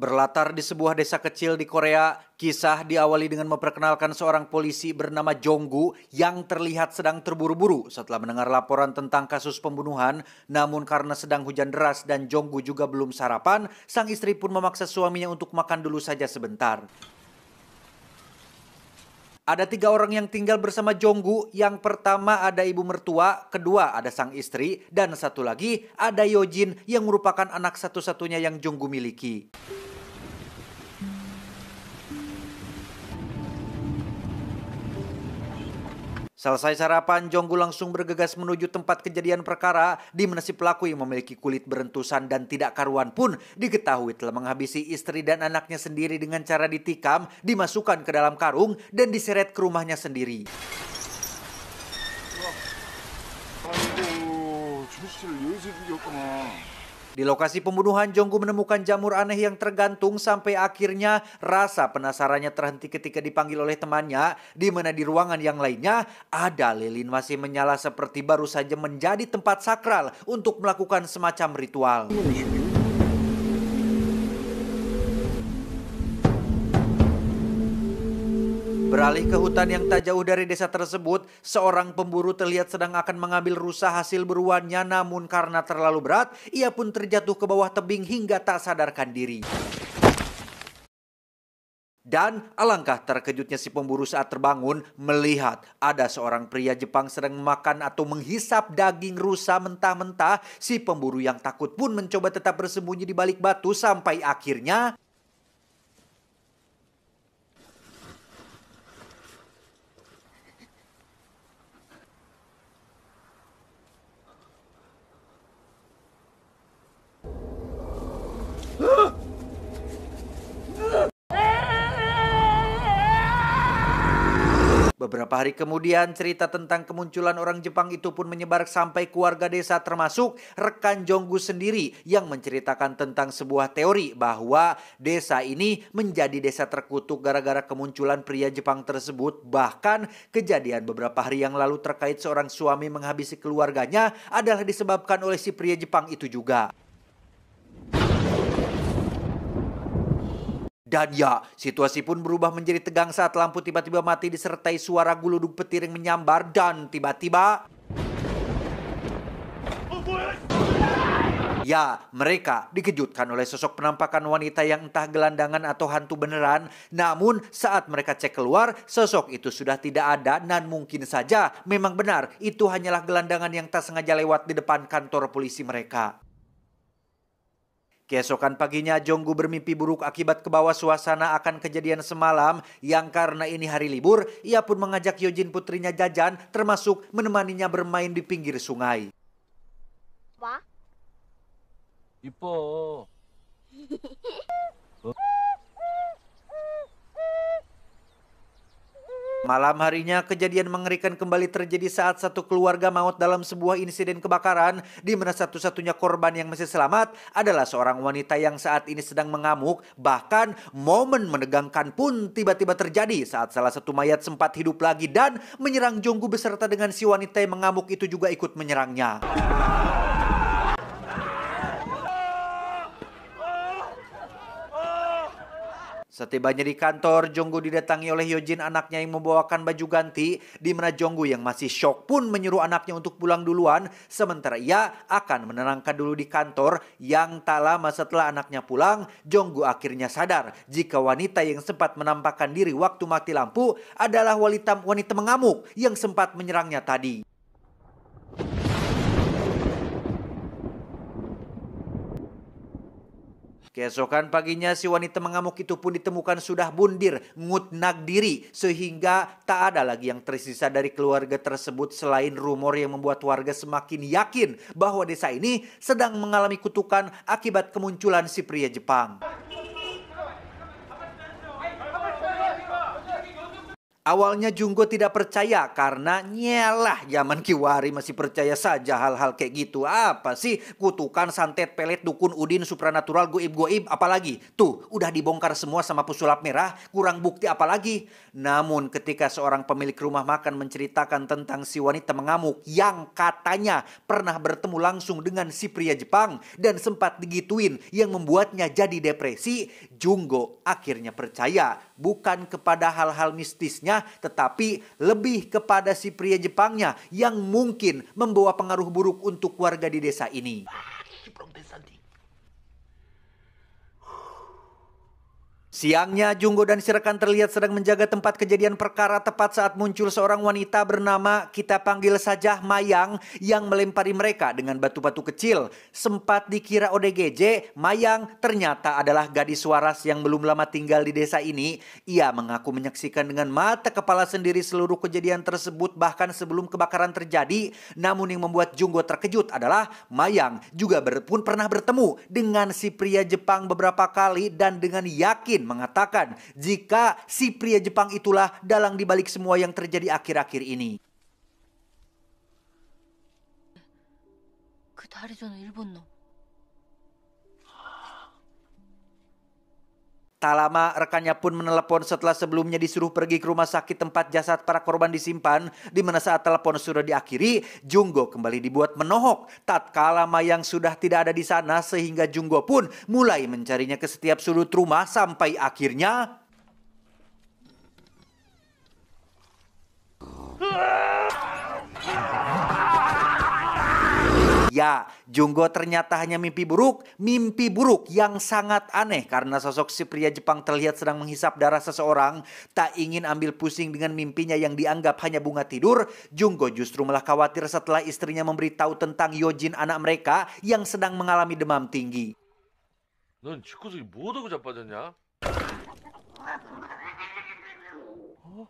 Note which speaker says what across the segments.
Speaker 1: Berlatar di sebuah desa kecil di Korea, kisah diawali dengan memperkenalkan seorang polisi bernama Jonggu yang terlihat sedang terburu-buru setelah mendengar laporan tentang kasus pembunuhan. Namun karena sedang hujan deras dan Jonggu juga belum sarapan, sang istri pun memaksa suaminya untuk makan dulu saja sebentar. Ada tiga orang yang tinggal bersama Jonggu. Yang pertama ada ibu mertua, kedua ada sang istri, dan satu lagi ada Yojin yang merupakan anak satu-satunya yang Jonggu miliki. Selesai sarapan, Jonggu langsung bergegas menuju tempat kejadian perkara di mana si pelaku yang memiliki kulit berentusan dan tidak karuan pun diketahui telah menghabisi istri dan anaknya sendiri dengan cara ditikam, dimasukkan ke dalam karung dan diseret ke rumahnya sendiri. Di lokasi pembunuhan, Jonggu menemukan jamur aneh yang tergantung sampai akhirnya rasa penasarannya terhenti ketika dipanggil oleh temannya, di mana di ruangan yang lainnya ada lilin masih menyala seperti baru saja menjadi tempat sakral untuk melakukan semacam ritual. Beralih ke hutan yang tak jauh dari desa tersebut, seorang pemburu terlihat sedang akan mengambil rusa hasil beruannya namun karena terlalu berat, ia pun terjatuh ke bawah tebing hingga tak sadarkan diri. Dan alangkah terkejutnya si pemburu saat terbangun melihat ada seorang pria Jepang sedang memakan atau menghisap daging rusa mentah-mentah. Si pemburu yang takut pun mencoba tetap bersembunyi di balik batu sampai akhirnya Beberapa hari kemudian cerita tentang kemunculan orang Jepang itu pun menyebar sampai keluarga desa termasuk rekan Jonggu sendiri yang menceritakan tentang sebuah teori bahwa desa ini menjadi desa terkutuk gara-gara kemunculan pria Jepang tersebut. Bahkan kejadian beberapa hari yang lalu terkait seorang suami menghabisi keluarganya adalah disebabkan oleh si pria Jepang itu juga. Dan ya, situasi pun berubah menjadi tegang saat lampu tiba-tiba mati disertai suara guluduk petir yang menyambar dan tiba-tiba... Ya, mereka dikejutkan oleh sosok penampakan wanita yang entah gelandangan atau hantu beneran. Namun saat mereka cek keluar, sosok itu sudah tidak ada dan mungkin saja memang benar itu hanyalah gelandangan yang tak sengaja lewat di depan kantor polisi mereka. Keesokan paginya Jonggu bermimpi buruk akibat kebawa suasana akan kejadian semalam yang karena ini hari libur, ia pun mengajak Yojin putrinya jajan termasuk menemaninya bermain di pinggir sungai.
Speaker 2: Wah?
Speaker 3: 이
Speaker 1: Malam harinya kejadian mengerikan kembali terjadi saat satu keluarga maut dalam sebuah insiden kebakaran di mana satu-satunya korban yang masih selamat adalah seorang wanita yang saat ini sedang mengamuk. Bahkan momen menegangkan pun tiba-tiba terjadi saat salah satu mayat sempat hidup lagi dan menyerang Jonggu beserta dengan si wanita yang mengamuk itu juga ikut menyerangnya. Setibanya di kantor, Jonggu didatangi oleh Yojin anaknya yang membawakan baju ganti, di mana Jonggu yang masih shock pun menyuruh anaknya untuk pulang duluan, sementara ia akan menenangkan dulu di kantor. Yang tak lama setelah anaknya pulang, Jonggu akhirnya sadar jika wanita yang sempat menampakkan diri waktu mati lampu adalah wanita, wanita mengamuk yang sempat menyerangnya tadi. Keesokan paginya si wanita mengamuk itu pun ditemukan sudah bundir, ngutnak diri sehingga tak ada lagi yang tersisa dari keluarga tersebut selain rumor yang membuat warga semakin yakin bahwa desa ini sedang mengalami kutukan akibat kemunculan si pria Jepang. Awalnya Junggo tidak percaya karena nyelah zaman Kiwari masih percaya saja hal-hal kayak gitu. Apa sih kutukan santet pelet dukun udin supranatural goib-goib apalagi? Tuh udah dibongkar semua sama pesulap merah kurang bukti apalagi. Namun ketika seorang pemilik rumah makan menceritakan tentang si wanita mengamuk yang katanya pernah bertemu langsung dengan si pria Jepang dan sempat digituin yang membuatnya jadi depresi, Junggo akhirnya percaya bukan kepada hal-hal mistisnya tetapi lebih kepada si pria Jepangnya yang mungkin membawa pengaruh buruk untuk warga di desa ini. Siangnya, Junggo dan si rekan terlihat sedang menjaga tempat kejadian perkara tepat saat muncul seorang wanita bernama kita panggil saja Mayang yang melempari mereka dengan batu-batu kecil. Sempat dikira ODGJ, Mayang ternyata adalah gadis waras yang belum lama tinggal di desa ini. Ia mengaku menyaksikan dengan mata kepala sendiri seluruh kejadian tersebut bahkan sebelum kebakaran terjadi. Namun yang membuat Junggo terkejut adalah Mayang juga ber pun pernah bertemu dengan si pria Jepang beberapa kali dan dengan yakin mengatakan jika si pria Jepang itulah dalang dibalik semua yang terjadi akhir-akhir ini. Tak lama rekannya pun menelepon setelah sebelumnya disuruh pergi ke rumah sakit tempat jasad para korban disimpan. Di mana saat telepon sudah diakhiri, Junggo kembali dibuat menohok. Tatkala Mayang sudah tidak ada di sana sehingga Junggo pun mulai mencarinya ke setiap sudut rumah sampai akhirnya... Ya, Junggo ternyata hanya mimpi buruk, mimpi buruk yang sangat aneh karena sosok si pria Jepang terlihat sedang menghisap darah seseorang, tak ingin ambil pusing dengan mimpinya yang dianggap hanya bunga tidur, Junggo justru malah khawatir setelah istrinya memberitahu tentang Yojin anak mereka yang sedang mengalami demam tinggi. 넌 집구석이 뭐하고 자빠졌냐? 어?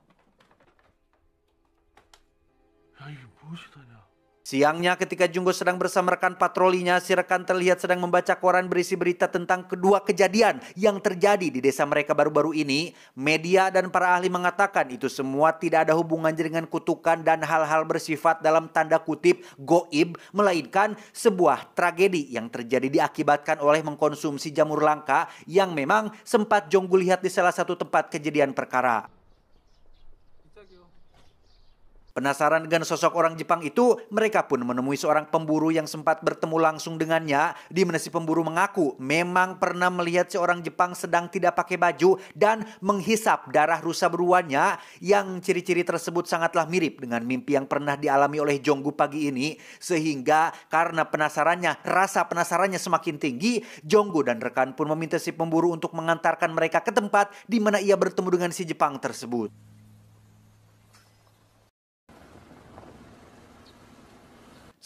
Speaker 1: 야 이게 무엇이다냐? Siangnya ketika Junggo sedang bersama rekan patrolinya, si rekan terlihat sedang membaca koran berisi berita tentang kedua kejadian yang terjadi di desa mereka baru-baru ini. Media dan para ahli mengatakan itu semua tidak ada hubungan dengan kutukan dan hal-hal bersifat dalam tanda kutip goib, melainkan sebuah tragedi yang terjadi diakibatkan oleh mengkonsumsi jamur langka yang memang sempat Jonggo lihat di salah satu tempat kejadian perkara. Penasaran dengan sosok orang Jepang itu, mereka pun menemui seorang pemburu yang sempat bertemu langsung dengannya, di mana si pemburu mengaku memang pernah melihat seorang Jepang sedang tidak pakai baju dan menghisap darah rusa beruannya. Yang ciri-ciri tersebut sangatlah mirip dengan mimpi yang pernah dialami oleh Jonggu pagi ini, sehingga karena penasarannya, rasa penasarannya semakin tinggi, Jonggu dan rekan pun meminta si pemburu untuk mengantarkan mereka ke tempat di mana ia bertemu dengan si Jepang tersebut.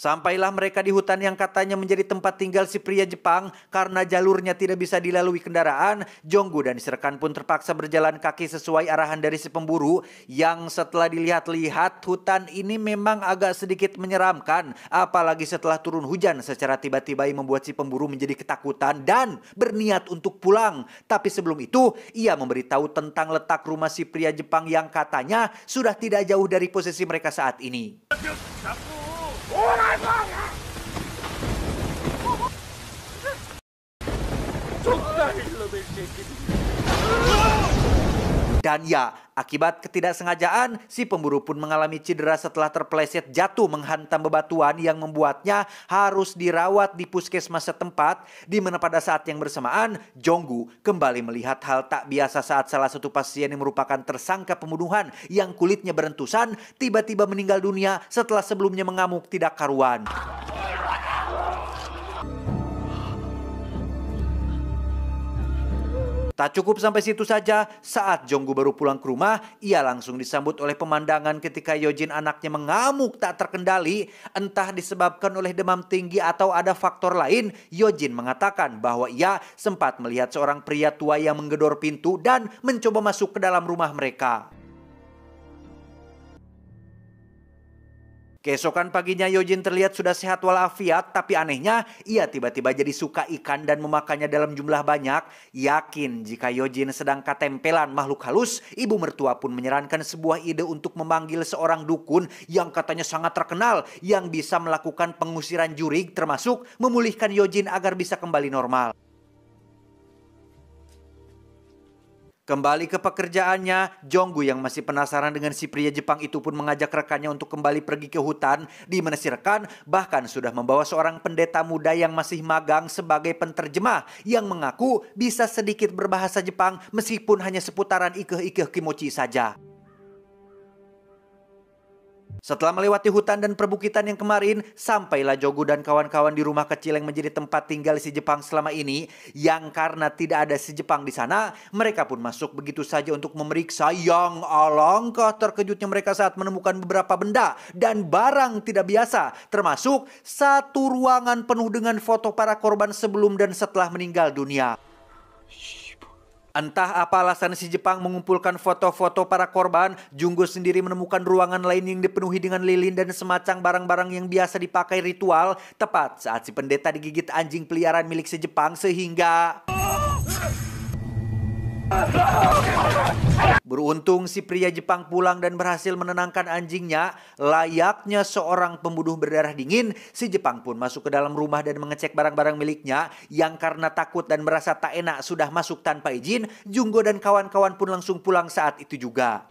Speaker 1: Sampailah mereka di hutan yang katanya menjadi tempat tinggal si pria Jepang karena jalurnya tidak bisa dilalui kendaraan. Jonggu dan Serkan pun terpaksa berjalan kaki sesuai arahan dari si pemburu yang setelah dilihat-lihat hutan ini memang agak sedikit menyeramkan. Apalagi setelah turun hujan secara tiba-tiba membuat si pemburu menjadi ketakutan dan berniat untuk pulang. Tapi sebelum itu ia memberitahu tentang letak rumah si pria Jepang yang katanya sudah tidak jauh dari posisi mereka saat ini. All night long, huh? 정말 일러드시겠지. Dan ya, akibat ketidaksengajaan, si pemburu pun mengalami cedera setelah terpeleset jatuh menghantam bebatuan yang membuatnya harus dirawat di puskesmas setempat, di mana pada saat yang bersamaan, Jonggu kembali melihat hal tak biasa saat salah satu pasien yang merupakan tersangka pembunuhan yang kulitnya berentusan, tiba-tiba meninggal dunia setelah sebelumnya mengamuk tidak karuan. Tak cukup sampai situ saja, saat Jonggu baru pulang ke rumah, ia langsung disambut oleh pemandangan ketika Yojin anaknya mengamuk tak terkendali, entah disebabkan oleh demam tinggi atau ada faktor lain. Yojin mengatakan bahwa ia sempat melihat seorang pria tua yang menggedor pintu dan mencoba masuk ke dalam rumah mereka. Keesokan paginya Yojin terlihat sudah sehat walafiat, tapi anehnya ia tiba-tiba jadi suka ikan dan memakannya dalam jumlah banyak. Yakin jika Yojin sedang katempelan makhluk halus, ibu mertua pun menyarankan sebuah ide untuk memanggil seorang dukun yang katanya sangat terkenal yang bisa melakukan pengusiran jurig termasuk memulihkan Yojin agar bisa kembali normal. Kembali ke pekerjaannya, Jonggu yang masih penasaran dengan si pria Jepang itu pun mengajak rekannya untuk kembali pergi ke hutan di mana bahkan sudah membawa seorang pendeta muda yang masih magang sebagai penterjemah yang mengaku bisa sedikit berbahasa Jepang meskipun hanya seputaran ikeh-ikeh kimochi saja. Setelah melewati hutan dan perbukitan yang kemarin, sampailah Jogu dan kawan-kawan di rumah kecil yang menjadi tempat tinggal si Jepang selama ini. Yang karena tidak ada si Jepang di sana, mereka pun masuk begitu saja untuk memeriksa yang alangkah terkejutnya mereka saat menemukan beberapa benda dan barang tidak biasa. Termasuk satu ruangan penuh dengan foto para korban sebelum dan setelah meninggal dunia. Entah apa alasan si Jepang mengumpulkan foto-foto para korban, Junggo sendiri menemukan ruangan lain yang dipenuhi dengan lilin dan semacam barang-barang yang biasa dipakai ritual tepat saat si pendeta digigit anjing peliharaan milik si Jepang sehingga... Beruntung si pria Jepang pulang dan berhasil menenangkan anjingnya. Layaknya seorang pembunuh berdarah dingin, si Jepang pun masuk ke dalam rumah dan mengecek barang-barang miliknya yang karena takut dan merasa tak enak sudah masuk tanpa izin. Junggo dan kawan-kawan pun langsung pulang saat itu juga.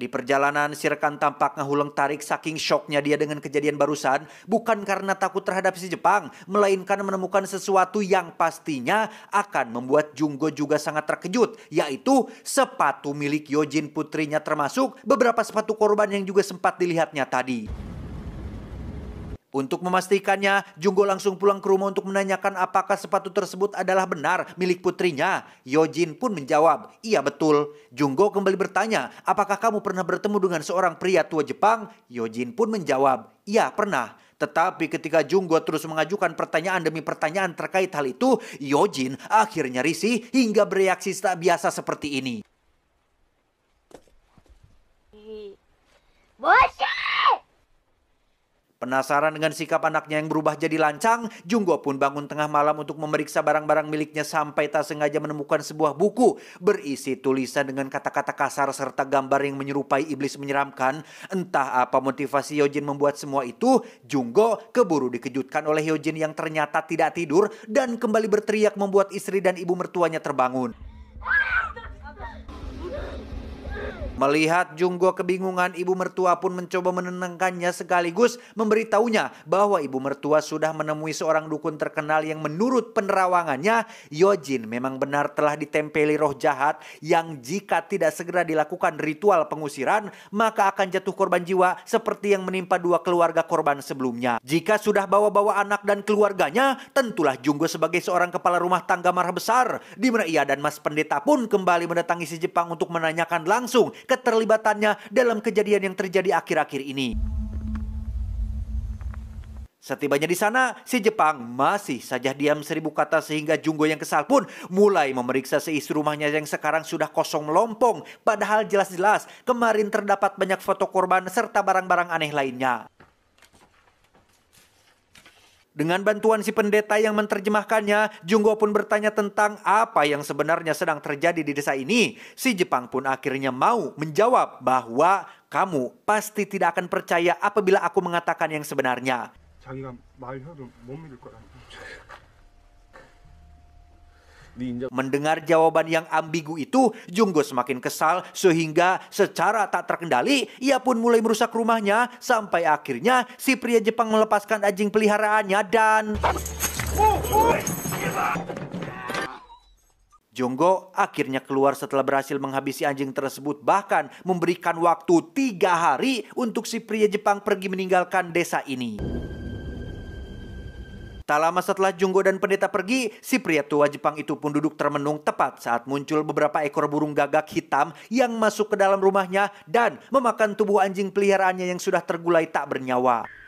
Speaker 1: Di perjalanan, si rekan tampak ngehuleng tarik saking shocknya dia dengan kejadian barusan. Bukan karena takut terhadap si Jepang, melainkan menemukan sesuatu yang pastinya akan membuat Junggo juga sangat terkejut. Yaitu sepatu milik Yojin putrinya termasuk beberapa sepatu korban yang juga sempat dilihatnya tadi. Untuk memastikannya, Junggo langsung pulang ke rumah untuk menanyakan apakah sepatu tersebut adalah benar milik putrinya. Yojin pun menjawab, iya betul. Junggo kembali bertanya, apakah kamu pernah bertemu dengan seorang pria tua Jepang? Yojin pun menjawab, iya pernah. Tetapi ketika Junggo terus mengajukan pertanyaan demi pertanyaan terkait hal itu, Yojin akhirnya risih hingga bereaksi tak biasa seperti ini. Bosnya! Penasaran dengan sikap anaknya yang berubah jadi lancang, Junggo pun bangun tengah malam untuk memeriksa barang-barang miliknya sampai tak sengaja menemukan sebuah buku berisi tulisan dengan kata-kata kasar serta gambar yang menyerupai iblis menyeramkan. Entah apa motivasi Yojin membuat semua itu, Junggo keburu dikejutkan oleh Yojin yang ternyata tidak tidur dan kembali berteriak membuat istri dan ibu mertuanya terbangun. Melihat Junggo kebingungan, ibu mertua pun mencoba menenangkannya sekaligus memberitahunya bahwa ibu mertua sudah menemui seorang dukun terkenal yang menurut penerawangannya, Yojin memang benar telah ditempeli roh jahat yang jika tidak segera dilakukan ritual pengusiran, maka akan jatuh korban jiwa seperti yang menimpa dua keluarga korban sebelumnya. Jika sudah bawa-bawa anak dan keluarganya, tentulah Junggo sebagai seorang kepala rumah tangga marah besar, di mana ia dan Mas Pendeta pun kembali mendatangi si Jepang untuk menanyakan langsung keterlibatannya dalam kejadian yang terjadi akhir-akhir ini. Setibanya di sana, si Jepang masih saja diam seribu kata sehingga Junggo yang kesal pun mulai memeriksa seisi rumahnya yang sekarang sudah kosong melompong. Padahal jelas-jelas kemarin terdapat banyak foto korban serta barang-barang aneh lainnya. Dengan bantuan si pendeta yang menerjemahkannya, Junggo pun bertanya tentang apa yang sebenarnya sedang terjadi di desa ini. Si Jepang pun akhirnya mau menjawab bahwa kamu pasti tidak akan percaya apabila aku mengatakan yang sebenarnya. Mendengar jawaban yang ambigu itu, Junggo semakin kesal sehingga secara tak terkendali ia pun mulai merusak rumahnya sampai akhirnya si pria Jepang melepaskan anjing peliharaannya dan Jonggo akhirnya keluar setelah berhasil menghabisi anjing tersebut bahkan memberikan waktu tiga hari untuk si pria Jepang pergi meninggalkan desa ini. Tak lama setelah Junggo dan pendeta pergi, si pria tua Jepang itu pun duduk termenung tepat saat muncul beberapa ekor burung gagak hitam yang masuk ke dalam rumahnya dan memakan tubuh anjing peliharaannya yang sudah tergulai tak bernyawa.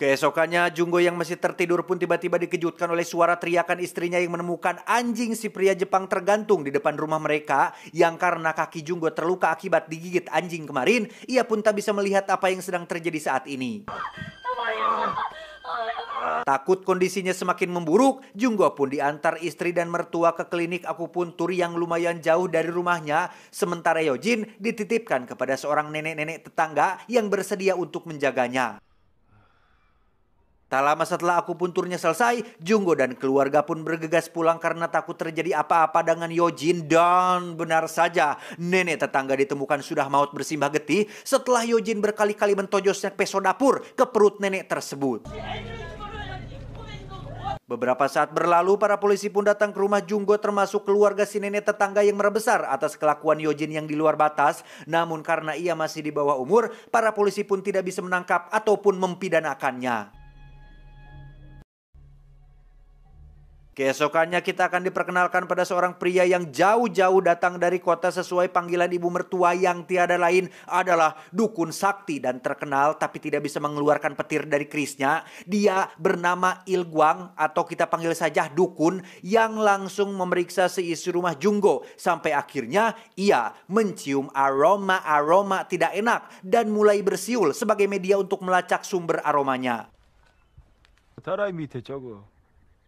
Speaker 1: Keesokannya, Junggo yang masih tertidur pun tiba-tiba dikejutkan oleh suara teriakan istrinya yang menemukan anjing si pria Jepang tergantung di depan rumah mereka yang karena kaki Junggo terluka akibat digigit anjing kemarin, ia pun tak bisa melihat apa yang sedang terjadi saat ini. Takut kondisinya semakin memburuk, Junggo pun diantar istri dan mertua ke klinik akupuntur yang lumayan jauh dari rumahnya, sementara Yojin dititipkan kepada seorang nenek-nenek tetangga yang bersedia untuk menjaganya. Tak lama setelah akupunturnya selesai, Junggo dan keluarga pun bergegas pulang karena takut terjadi apa-apa dengan Yojin dan benar saja nenek tetangga ditemukan sudah maut bersimbah getih setelah Yojin berkali-kali mentojosnya peso dapur ke perut nenek tersebut. Beberapa saat berlalu, para polisi pun datang ke rumah Junggo termasuk keluarga si nenek tetangga yang merebesar atas kelakuan Yojin yang di luar batas. Namun karena ia masih di bawah umur, para polisi pun tidak bisa menangkap ataupun mempidanakannya. Keesokannya kita akan diperkenalkan pada seorang pria yang jauh-jauh datang dari kota sesuai panggilan ibu mertua yang tiada lain adalah dukun sakti dan terkenal tapi tidak bisa mengeluarkan petir dari kerisnya. Dia bernama Ilguang atau kita panggil saja dukun yang langsung memeriksa seisi rumah Junggo sampai akhirnya ia mencium aroma-aroma tidak enak dan mulai bersiul sebagai media untuk melacak sumber aromanya.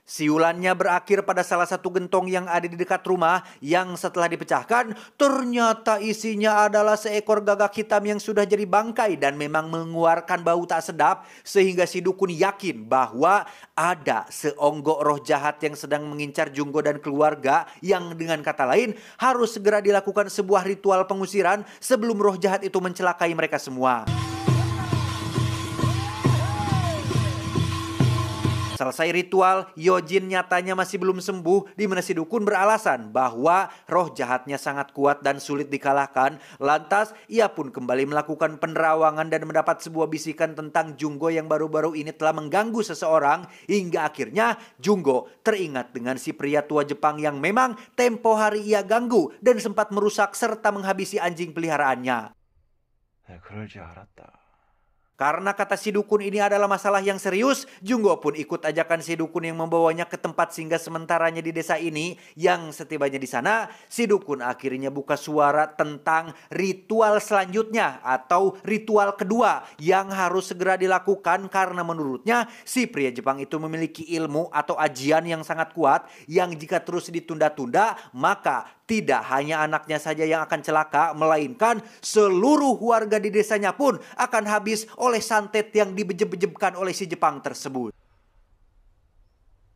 Speaker 1: Siulannya berakhir pada salah satu gentong yang ada di dekat rumah yang setelah dipecahkan ternyata isinya adalah seekor gagak hitam yang sudah jadi bangkai dan memang mengeluarkan bau tak sedap sehingga si dukun yakin bahwa ada seonggok roh jahat yang sedang mengincar Junggo dan keluarga yang dengan kata lain harus segera dilakukan sebuah ritual pengusiran sebelum roh jahat itu mencelakai mereka semua. Selesai ritual, Yojin nyatanya masih belum sembuh di mana si dukun beralasan bahwa roh jahatnya sangat kuat dan sulit dikalahkan. Lantas, ia pun kembali melakukan penerawangan dan mendapat sebuah bisikan tentang Junggo yang baru-baru ini telah mengganggu seseorang hingga akhirnya Junggo teringat dengan si pria tua Jepang yang memang tempo hari ia ganggu dan sempat merusak serta menghabisi anjing peliharaannya. Karena kata si dukun ini adalah masalah yang serius, Junggo pun ikut ajakan si dukun yang membawanya ke tempat singgah sementaranya di desa ini. Yang setibanya di sana, si dukun akhirnya buka suara tentang ritual selanjutnya atau ritual kedua yang harus segera dilakukan karena menurutnya si pria Jepang itu memiliki ilmu atau ajian yang sangat kuat yang jika terus ditunda-tunda maka tidak hanya anaknya saja yang akan celaka, melainkan seluruh warga di desanya pun akan habis oleh santet yang dibejeb-bejebkan oleh si Jepang tersebut.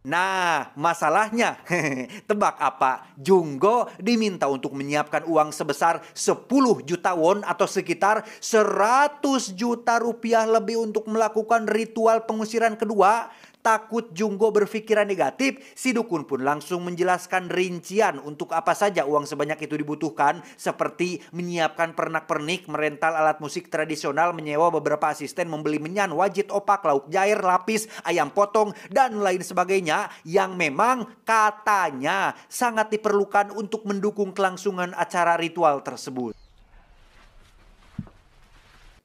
Speaker 1: Nah, masalahnya, tebak apa? Junggo diminta untuk menyiapkan uang sebesar 10 juta won atau sekitar 100 juta rupiah lebih untuk melakukan ritual pengusiran kedua takut Junggo berpikiran negatif, si dukun pun langsung menjelaskan rincian untuk apa saja uang sebanyak itu dibutuhkan, seperti menyiapkan pernak-pernik, merental alat musik tradisional, menyewa beberapa asisten, membeli menyan, wajit opak, lauk jair, lapis, ayam potong, dan lain sebagainya yang memang katanya sangat diperlukan untuk mendukung kelangsungan acara ritual tersebut.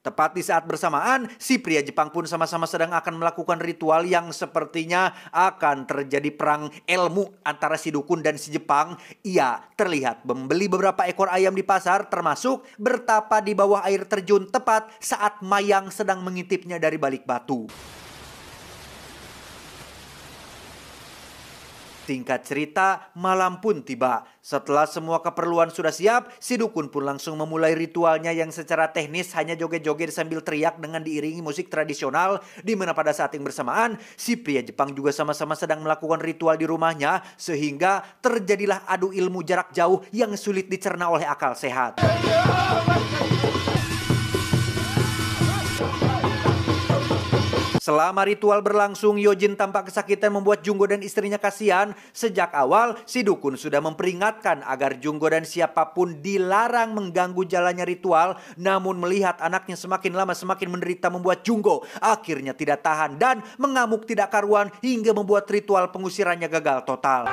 Speaker 1: Tepat di saat bersamaan, si pria Jepang pun sama-sama sedang akan melakukan ritual yang sepertinya akan terjadi perang ilmu antara si dukun dan si Jepang. Ia terlihat membeli beberapa ekor ayam di pasar termasuk bertapa di bawah air terjun tepat saat Mayang sedang mengintipnya dari balik batu. Tingkat cerita, malam pun tiba. Setelah semua keperluan sudah siap, si dukun pun langsung memulai ritualnya yang secara teknis hanya joget-joget sambil teriak dengan diiringi musik tradisional, di mana pada saat yang bersamaan, si pria Jepang juga sama-sama sedang melakukan ritual di rumahnya, sehingga terjadilah adu ilmu jarak jauh yang sulit dicerna oleh akal sehat. Selama ritual berlangsung, Yojin tampak kesakitan membuat Junggo dan istrinya kasihan. Sejak awal, si dukun sudah memperingatkan agar Junggo dan siapa pun dilarang mengganggu jalannya ritual. Namun melihat anaknya semakin lama semakin menderita membuat Junggo akhirnya tidak tahan dan mengamuk tidak karuan hingga membuat ritual pengusirannya gagal total.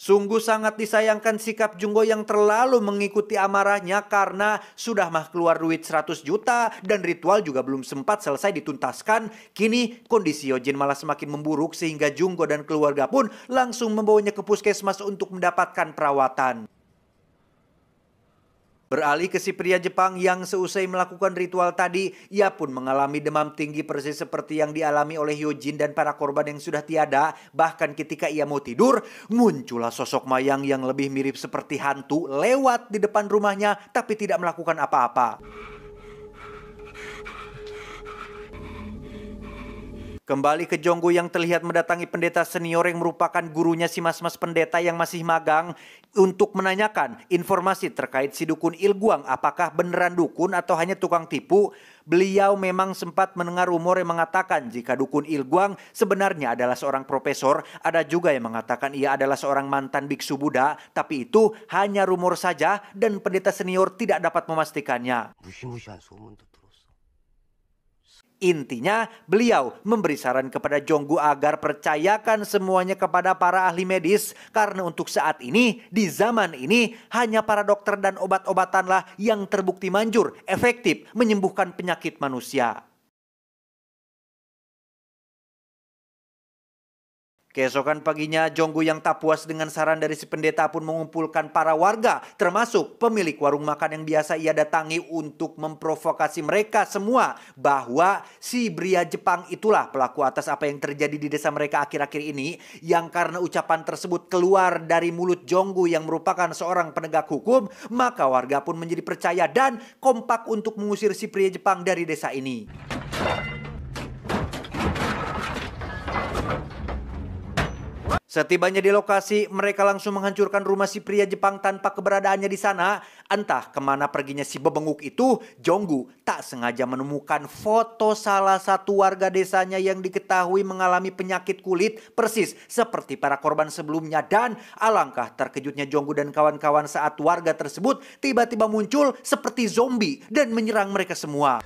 Speaker 1: Sungguh sangat disayangkan sikap Junggo yang terlalu mengikuti amarahnya karena sudah mah keluar duit 100 juta dan ritual juga belum sempat selesai dituntaskan. Kini kondisi Yojin malah semakin memburuk sehingga Junggo dan keluarga pun langsung membawanya ke puskesmas untuk mendapatkan perawatan. Beralih ke si pria Jepang yang seusai melakukan ritual tadi, ia pun mengalami demam tinggi persis seperti yang dialami oleh Yojin dan para korban yang sudah tiada. Bahkan ketika ia mau tidur, muncullah sosok mayang yang lebih mirip seperti hantu lewat di depan rumahnya tapi tidak melakukan apa-apa. Kembali ke Jonggu yang terlihat mendatangi pendeta senior yang merupakan gurunya si mas-mas pendeta yang masih magang untuk menanyakan informasi terkait si dukun Ilguang apakah beneran dukun atau hanya tukang tipu. Beliau memang sempat mendengar rumor yang mengatakan jika dukun Ilguang sebenarnya adalah seorang profesor, ada juga yang mengatakan ia adalah seorang mantan biksu Buddha, tapi itu hanya rumor saja dan pendeta senior tidak dapat memastikannya. Intinya, beliau memberi saran kepada Jonggu agar percayakan semuanya kepada para ahli medis karena untuk saat ini, di zaman ini, hanya para dokter dan obat-obatanlah yang terbukti manjur, efektif menyembuhkan penyakit manusia. Keesokan paginya, Jonggu yang tak puas dengan saran dari si pendeta pun mengumpulkan para warga, termasuk pemilik warung makan yang biasa ia datangi untuk memprovokasi mereka semua bahwa si pria Jepang itulah pelaku atas apa yang terjadi di desa mereka akhir-akhir ini yang karena ucapan tersebut keluar dari mulut Jonggu yang merupakan seorang penegak hukum, maka warga pun menjadi percaya dan kompak untuk mengusir si pria Jepang dari desa ini. Setibanya di lokasi, mereka langsung menghancurkan rumah si pria Jepang tanpa keberadaannya di sana. Entah ke mana perginya si bebenguk itu, Jonggu tak sengaja menemukan foto salah satu warga desanya yang diketahui mengalami penyakit kulit persis seperti para korban sebelumnya. Dan alangkah terkejutnya Jonggu dan kawan-kawan saat warga tersebut tiba-tiba muncul seperti zombie dan menyerang mereka semua.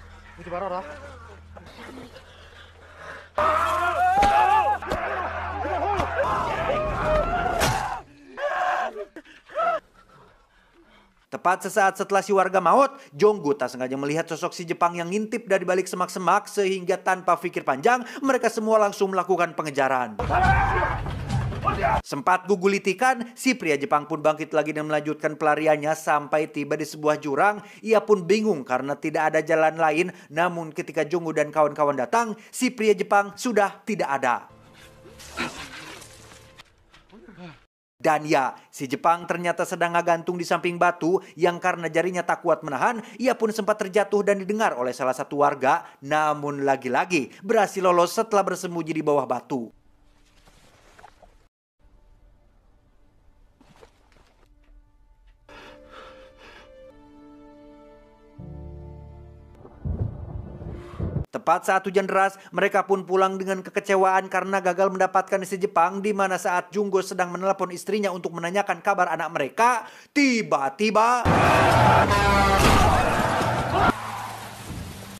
Speaker 1: Tepat sesaat setelah si warga maut, Jonggu tak sengaja melihat sosok si Jepang yang ngintip dari balik semak-semak sehingga tanpa pikir panjang mereka semua langsung melakukan pengejaran. Sempat gugulitikan, si pria Jepang pun bangkit lagi dan melanjutkan pelariannya sampai tiba di sebuah jurang. Ia pun bingung karena tidak ada jalan lain. Namun ketika Jonggu dan kawan-kawan datang, si pria Jepang sudah tidak ada. Dan ya, si Jepang ternyata sedang ngagantung di samping batu yang karena jarinya tak kuat menahan, ia pun sempat terjatuh dan didengar oleh salah satu warga, namun lagi-lagi berhasil lolos setelah bersembunyi di bawah batu. Tepat saat hujan deras, mereka pun pulang dengan kekecewaan karena gagal mendapatkan isi Jepang di mana saat Junggo sedang menelepon istrinya untuk menanyakan kabar anak mereka, tiba-tiba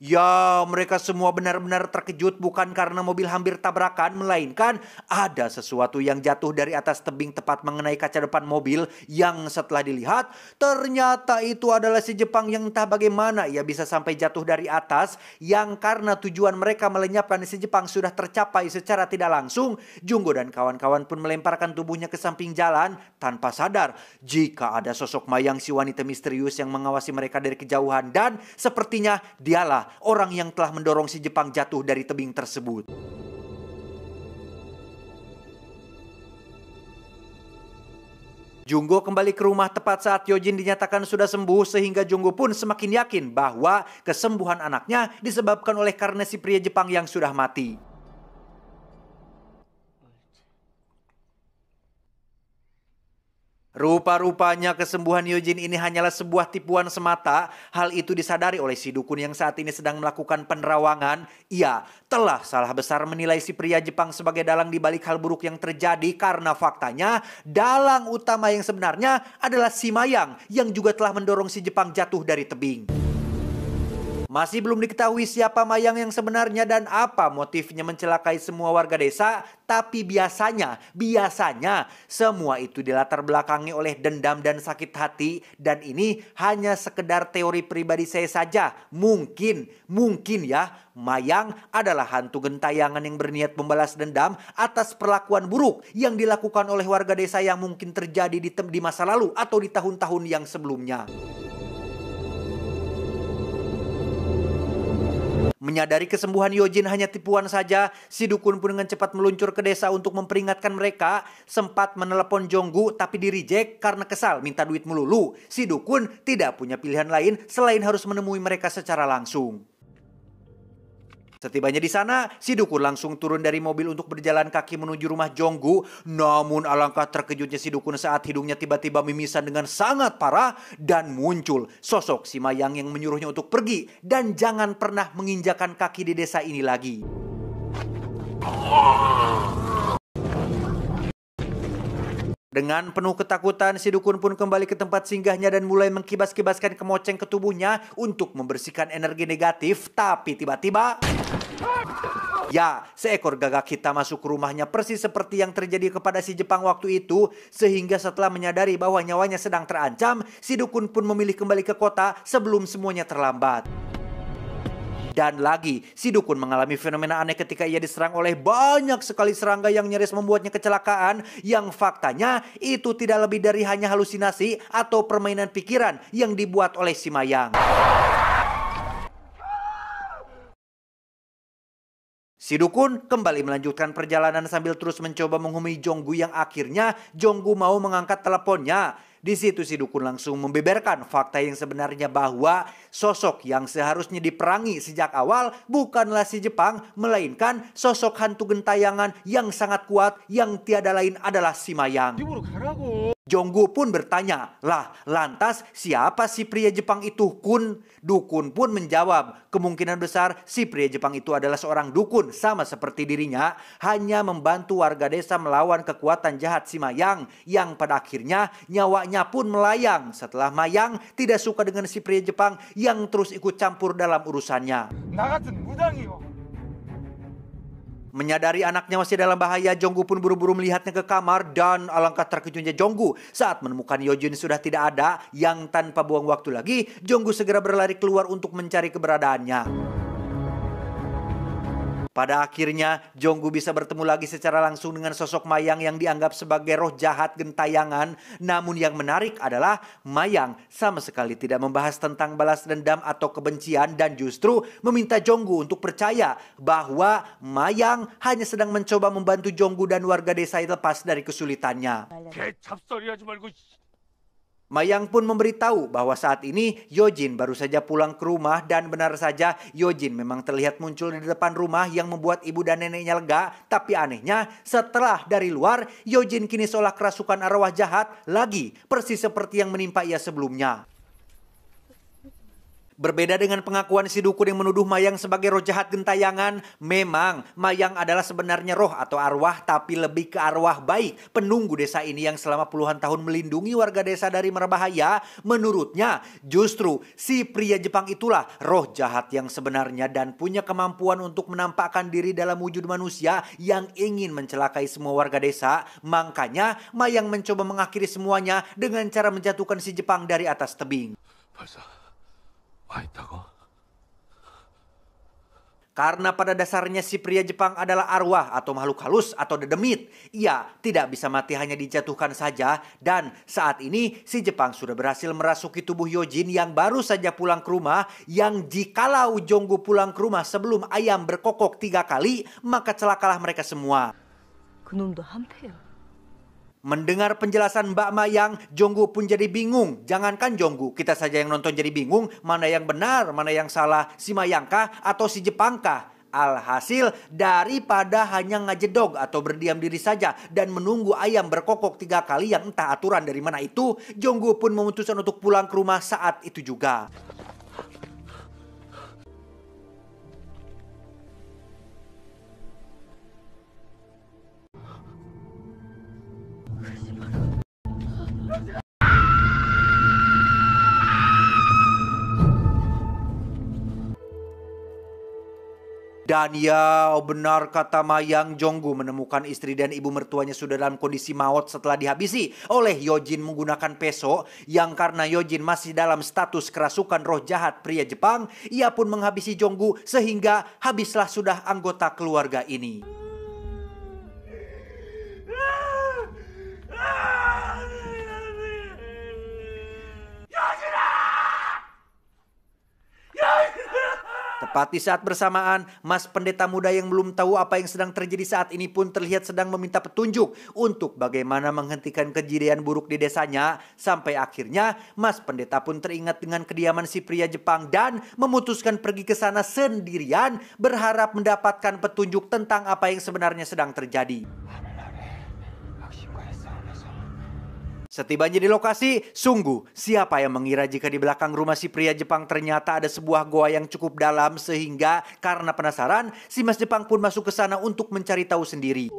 Speaker 1: Ya, mereka semua benar-benar terkejut bukan karena mobil hampir tabrakan, melainkan ada sesuatu yang jatuh dari atas tebing tepat mengenai kaca depan mobil yang setelah dilihat ternyata itu adalah si Jepang yang entah bagaimana ia bisa sampai jatuh dari atas yang karena tujuan mereka melenyapkan si Jepang sudah tercapai secara tidak langsung, Junggo dan kawan-kawan pun melemparkan tubuhnya ke samping jalan tanpa sadar jika ada sosok mayang si wanita misterius yang mengawasi mereka dari kejauhan dan sepertinya dialah orang yang telah mendorong si Jepang jatuh dari tebing tersebut. Junggo kembali ke rumah tepat saat Yojin dinyatakan sudah sembuh sehingga Junggo pun semakin yakin bahwa kesembuhan anaknya disebabkan oleh karena si pria Jepang yang sudah mati. Rupa-rupanya kesembuhan Yojin ini hanyalah sebuah tipuan semata. Hal itu disadari oleh si dukun yang saat ini sedang melakukan penerawangan. Ia telah salah besar menilai si pria Jepang sebagai dalang di balik hal buruk yang terjadi karena faktanya dalang utama yang sebenarnya adalah si Mayang yang juga telah mendorong si Jepang jatuh dari tebing. Masih belum diketahui siapa Mayang yang sebenarnya dan apa motifnya mencelakai semua warga desa, tapi biasanya, biasanya semua itu dilatar belakangi oleh dendam dan sakit hati dan ini hanya sekedar teori pribadi saya saja. Mungkin, mungkin ya, Mayang adalah hantu gentayangan yang berniat membalas dendam atas perlakuan buruk yang dilakukan oleh warga desa yang mungkin terjadi di, di masa lalu atau di tahun-tahun yang sebelumnya. Menyadari kesembuhan Yojin hanya tipuan saja, si dukun pun dengan cepat meluncur ke desa untuk memperingatkan mereka. Sempat menelepon Jonggu tapi di reject karena kesal minta duit melulu. Si dukun tidak punya pilihan lain selain harus menemui mereka secara langsung. Setibanya di sana, si dukun langsung turun dari mobil untuk berjalan kaki menuju rumah Jonggu. Namun alangkah terkejutnya si dukun saat hidungnya tiba-tiba mimisan dengan sangat parah dan muncul sosok si Mayang yang menyuruhnya untuk pergi dan jangan pernah menginjakan kaki di desa ini lagi. Dengan penuh ketakutan, si dukun pun kembali ke tempat singgahnya dan mulai mengkibas-kibaskan kemoceng ke tubuhnya untuk membersihkan energi negatif. Tapi tiba-tiba... Ya, seekor gagak kita masuk ke rumahnya persis seperti yang terjadi kepada si Jepang waktu itu. Sehingga setelah menyadari bahwa nyawanya sedang terancam, si dukun pun memilih kembali ke kota sebelum semuanya terlambat. Dan lagi, si dukun mengalami fenomena aneh ketika ia diserang oleh banyak sekali serangga yang nyaris membuatnya kecelakaan yang faktanya itu tidak lebih dari hanya halusinasi atau permainan pikiran yang dibuat oleh si Mayang. Si dukun kembali melanjutkan perjalanan sambil terus mencoba menghubungi Jonggu yang akhirnya Jonggu mau mengangkat teleponnya. Di situ si dukun langsung membeberkan fakta yang sebenarnya bahwa sosok yang seharusnya diperangi sejak awal bukanlah si Jepang, melainkan sosok hantu gentayangan yang sangat kuat yang tiada lain adalah si Mayang. Jonggu pun bertanya, lah lantas siapa si pria Jepang itu Kun? Dukun pun menjawab, kemungkinan besar si pria Jepang itu adalah seorang dukun sama seperti dirinya, hanya membantu warga desa melawan kekuatan jahat si Mayang yang pada akhirnya nyawanya pun melayang setelah Mayang tidak suka dengan si pria Jepang yang terus ikut campur dalam urusannya. Menyadari anaknya masih dalam bahaya, Jonggu pun buru-buru melihatnya ke kamar dan alangkah terkejutnya Jonggu saat menemukan Yojin sudah tidak ada yang tanpa buang waktu lagi, Jonggu segera berlari keluar untuk mencari keberadaannya. Pada akhirnya, Jonggu bisa bertemu lagi secara langsung dengan sosok Mayang yang dianggap sebagai roh jahat gentayangan. Namun yang menarik adalah Mayang sama sekali tidak membahas tentang balas dendam atau kebencian dan justru meminta Jonggu untuk percaya bahwa Mayang hanya sedang mencoba membantu Jonggu dan warga desa lepas dari kesulitannya. Mayang pun memberitahu bahwa saat ini Yojin baru saja pulang ke rumah dan benar saja Yojin memang terlihat muncul di depan rumah yang membuat ibu dan neneknya lega. Tapi anehnya setelah dari luar Yojin kini seolah kerasukan arwah jahat lagi persis seperti yang menimpa ia sebelumnya. Berbeda dengan pengakuan si dukun yang menuduh Mayang sebagai roh jahat gentayangan, memang Mayang adalah sebenarnya roh atau arwah tapi lebih ke arwah baik penunggu desa ini yang selama puluhan tahun melindungi warga desa dari merbahaya. Menurutnya justru si pria Jepang itulah roh jahat yang sebenarnya dan punya kemampuan untuk menampakkan diri dalam wujud manusia yang ingin mencelakai semua warga desa. Makanya Mayang mencoba mengakhiri semuanya dengan cara menjatuhkan si Jepang dari atas tebing. Karena pada dasarnya si pria Jepang adalah arwah atau makhluk halus atau dedemit. Ia tidak bisa mati hanya dijatuhkan saja. Dan saat ini si Jepang sudah berhasil merasuki tubuh Yojin yang baru saja pulang ke rumah. Yang jikalau Jonggu pulang ke rumah sebelum ayam berkokok tiga kali, maka celakalah mereka semua. Mendengar penjelasan Mbak Mayang, Jonggu pun jadi bingung. Jangankan Jonggu, kita saja yang nonton jadi bingung mana yang benar, mana yang salah, si Mayangkah atau si Jepangkah. Alhasil daripada hanya ngajedog atau berdiam diri saja dan menunggu ayam berkokok tiga kali yang entah aturan dari mana itu, Jonggu pun memutuskan untuk pulang ke rumah saat itu juga. Dan ya benar kata Mayang Jonggu menemukan istri dan ibu mertuanya sudah dalam kondisi maut setelah dihabisi oleh Yojin menggunakan peso yang karena Yojin masih dalam status kerasukan roh jahat pria Jepang, ia pun menghabisi Jonggu sehingga habislah sudah anggota keluarga ini. Tepat di saat bersamaan, Mas Pendeta muda yang belum tahu apa yang sedang terjadi saat ini pun terlihat sedang meminta petunjuk untuk bagaimana menghentikan kejadian buruk di desanya. Sampai akhirnya, Mas Pendeta pun teringat dengan kediaman si pria Jepang dan memutuskan pergi ke sana sendirian berharap mendapatkan petunjuk tentang apa yang sebenarnya sedang terjadi. Setibanya di lokasi, sungguh siapa yang mengira jika di belakang rumah si pria Jepang ternyata ada sebuah goa yang cukup dalam sehingga karena penasaran, si mas Jepang pun masuk ke sana untuk mencari tahu sendiri.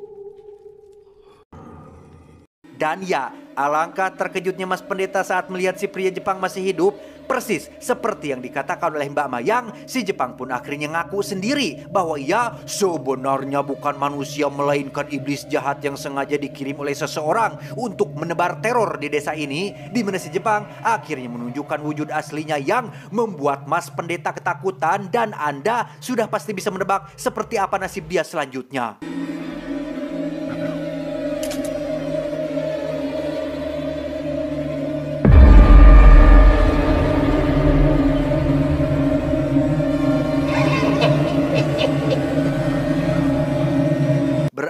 Speaker 1: Dan ya, alangkah terkejutnya Mas Pendeta saat melihat si pria Jepang masih hidup Persis seperti yang dikatakan oleh Mbak Mayang, si Jepang pun akhirnya ngaku sendiri bahwa ia sebenarnya bukan manusia melainkan iblis jahat yang sengaja dikirim oleh seseorang untuk menebar teror di desa ini. Di mana si Jepang akhirnya menunjukkan wujud aslinya yang membuat Mas Pendeta ketakutan dan Anda sudah pasti bisa menebak seperti apa nasib dia selanjutnya.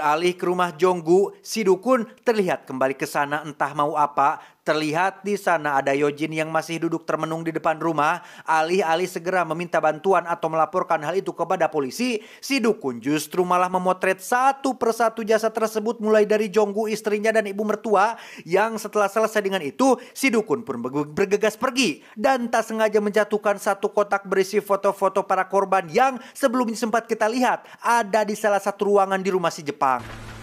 Speaker 1: Beralih ke rumah Jonggu, si dukun terlihat kembali ke sana entah mau apa. Terlihat di sana ada Yojin yang masih duduk termenung di depan rumah. Alih-alih segera meminta bantuan atau melaporkan hal itu kepada polisi, si dukun justru malah memotret satu persatu jasad tersebut mulai dari Jonggu istrinya dan ibu mertua. Yang setelah selesai dengan itu, si dukun pun bergegas pergi dan tak sengaja menjatuhkan satu kotak berisi foto-foto para korban yang sebelumnya sempat kita lihat ada di salah satu ruangan di rumah si Jepang.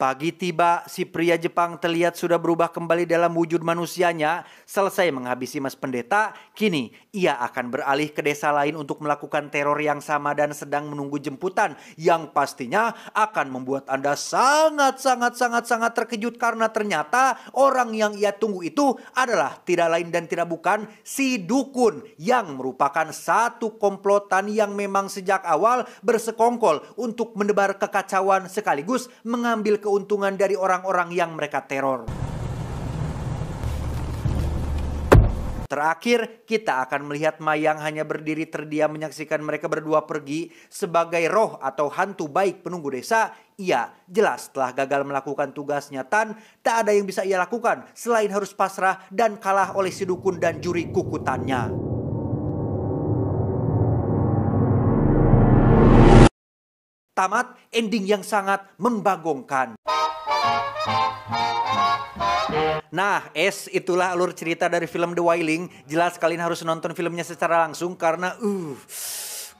Speaker 1: Pagi tiba, si pria Jepang terlihat sudah berubah kembali dalam wujud manusianya. Selesai menghabisi Mas Pendeta, kini ia akan beralih ke desa lain untuk melakukan teror yang sama dan sedang menunggu jemputan yang pastinya akan membuat Anda sangat-sangat-sangat-sangat terkejut karena ternyata orang yang ia tunggu itu adalah tidak lain dan tidak bukan si dukun yang merupakan satu komplotan yang memang sejak awal bersekongkol untuk menebar kekacauan sekaligus mengambil ke keuntungan dari orang-orang yang mereka teror. Terakhir, kita akan melihat Mayang hanya berdiri terdiam menyaksikan mereka berdua pergi sebagai roh atau hantu baik penunggu desa. Ia jelas telah gagal melakukan tugasnya Tan, tak ada yang bisa ia lakukan selain harus pasrah dan kalah oleh si dukun dan juri kukutannya. Tamat ending yang sangat membagongkan. Nah, es itulah alur cerita dari film The Wailing. Jelas kalian harus nonton filmnya secara langsung karena uh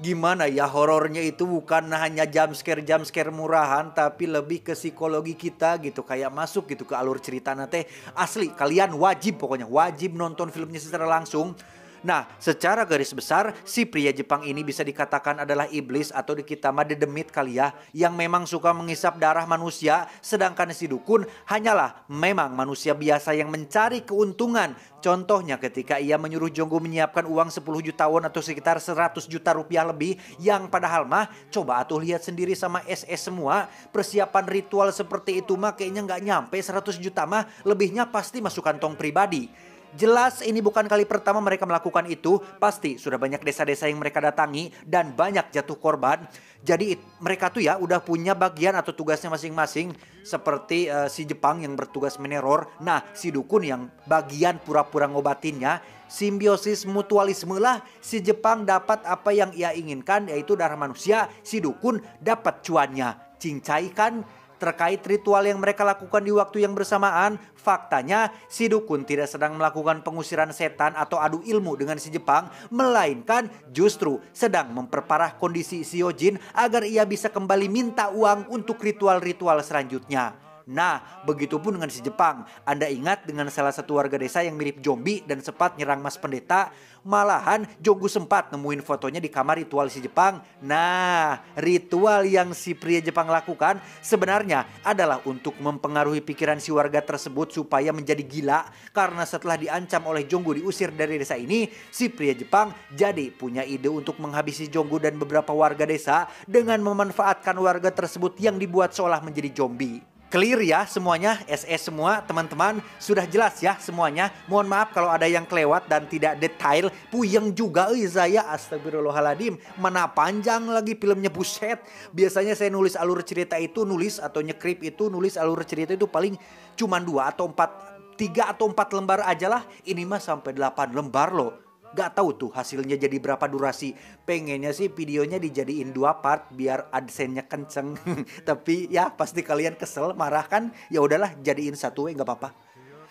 Speaker 1: gimana ya horornya itu bukan hanya jump scare jump scare murahan tapi lebih ke psikologi kita gitu kayak masuk gitu ke alur cerita nanti asli kalian wajib pokoknya wajib nonton filmnya secara langsung Nah, secara garis besar, si pria Jepang ini bisa dikatakan adalah iblis atau di kita mah dedemit kali ya, yang memang suka mengisap darah manusia, sedangkan si dukun hanyalah memang manusia biasa yang mencari keuntungan. Contohnya ketika ia menyuruh Jonggo menyiapkan uang 10 juta won atau sekitar 100 juta rupiah lebih, yang padahal mah coba atuh lihat sendiri sama SS semua, persiapan ritual seperti itu mah kayaknya nggak nyampe 100 juta mah, lebihnya pasti masuk kantong pribadi. Jelas ini bukan kali pertama mereka melakukan itu, pasti sudah banyak desa-desa yang mereka datangi dan banyak jatuh korban. Jadi mereka tuh ya udah punya bagian atau tugasnya masing-masing. Seperti uh, si Jepang yang bertugas meneror, nah si dukun yang bagian pura-pura ngobatinnya, simbiosis mutualisme lah. Si Jepang dapat apa yang ia inginkan yaitu darah manusia, si dukun dapat cuannya. Cincai kan terkait ritual yang mereka lakukan di waktu yang bersamaan, faktanya si dukun tidak sedang melakukan pengusiran setan atau adu ilmu dengan si Jepang, melainkan justru sedang memperparah kondisi si Yojin agar ia bisa kembali minta uang untuk ritual-ritual selanjutnya. Nah, begitupun dengan si Jepang. Anda ingat dengan salah satu warga desa yang mirip zombie dan sempat nyerang Mas Pendeta? Malahan Jonggu sempat nemuin fotonya di kamar ritual si Jepang. Nah, ritual yang si pria Jepang lakukan sebenarnya adalah untuk mempengaruhi pikiran si warga tersebut supaya menjadi gila. Karena setelah diancam oleh Jonggu diusir dari desa ini, si pria Jepang jadi punya ide untuk menghabisi Jonggu dan beberapa warga desa dengan memanfaatkan warga tersebut yang dibuat seolah menjadi zombie. Clear ya semuanya, SS semua teman-teman. Sudah jelas ya semuanya. Mohon maaf kalau ada yang kelewat dan tidak detail. Puyeng juga eh saya astagfirullahaladzim. Mana panjang lagi filmnya buset. Biasanya saya nulis alur cerita itu nulis atau nyekrip itu nulis alur cerita itu paling cuma dua atau empat tiga atau empat lembar aja lah. Ini mah sampai delapan lembar loh Gak tahu tuh hasilnya jadi berapa durasi. Pengennya sih videonya dijadiin dua part biar adsense-nya kenceng. Tapi ya pasti kalian kesel, marah kan? Ya udahlah jadiin satu ya nggak apa-apa.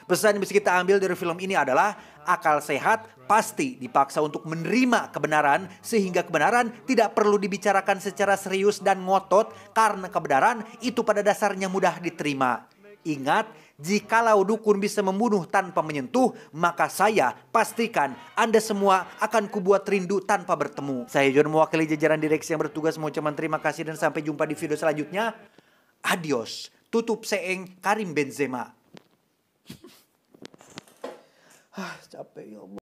Speaker 1: Pesan yang bisa kita ambil dari film ini adalah akal sehat pasti dipaksa untuk menerima kebenaran sehingga kebenaran tidak perlu dibicarakan secara serius dan ngotot karena kebenaran itu pada dasarnya mudah diterima. Ingat, jikalau dukun bisa membunuh tanpa menyentuh, maka saya pastikan Anda semua akan kubuat rindu tanpa bertemu. Saya John mewakili jajaran direksi yang bertugas mengucapkan terima kasih dan sampai jumpa di video selanjutnya. Adios. Tutup seeng Karim Benzema. ah, capek ya Allah.